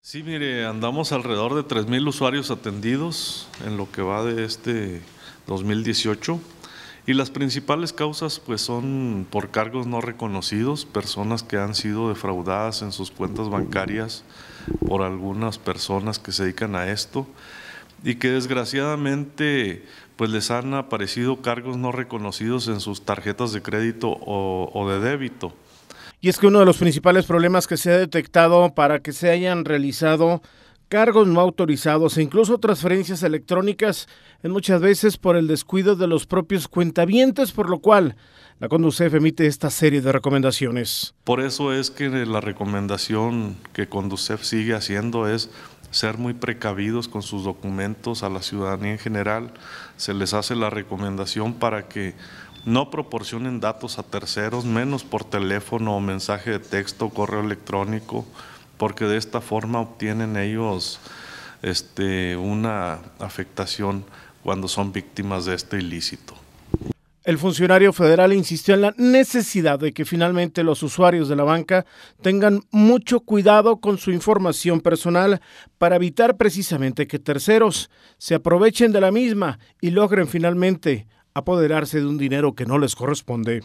Sí, mire, andamos alrededor de 3.000 usuarios atendidos en lo que va de este 2018 y las principales causas pues son por cargos no reconocidos, personas que han sido defraudadas en sus cuentas bancarias por algunas personas que se dedican a esto y que desgraciadamente pues les han aparecido cargos no reconocidos en sus tarjetas de crédito o, o de débito. Y es que uno de los principales problemas que se ha detectado para que se hayan realizado cargos no autorizados e incluso transferencias electrónicas en muchas veces por el descuido de los propios cuentavientes, por lo cual la Conducef emite esta serie de recomendaciones. Por eso es que la recomendación que Conducef sigue haciendo es ser muy precavidos con sus documentos a la ciudadanía en general. Se les hace la recomendación para que no proporcionen datos a terceros, menos por teléfono o mensaje de texto, correo electrónico, porque de esta forma obtienen ellos este, una afectación cuando son víctimas de este ilícito. El funcionario federal insistió en la necesidad de que finalmente los usuarios de la banca tengan mucho cuidado con su información personal para evitar precisamente que terceros se aprovechen de la misma y logren finalmente apoderarse de un dinero que no les corresponde.